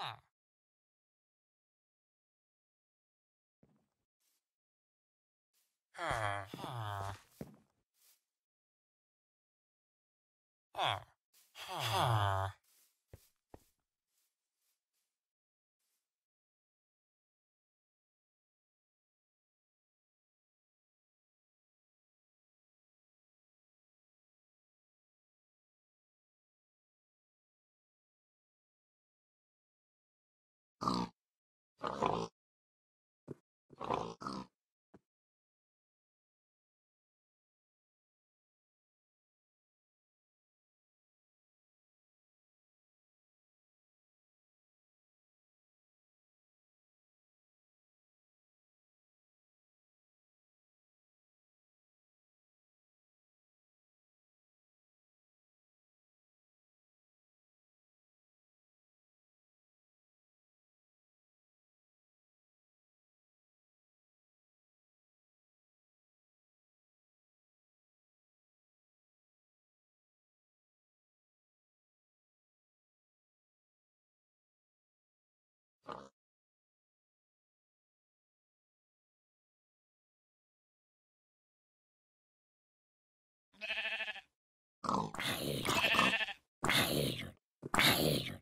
ah R R R R I hate it. I hate it. I hate it.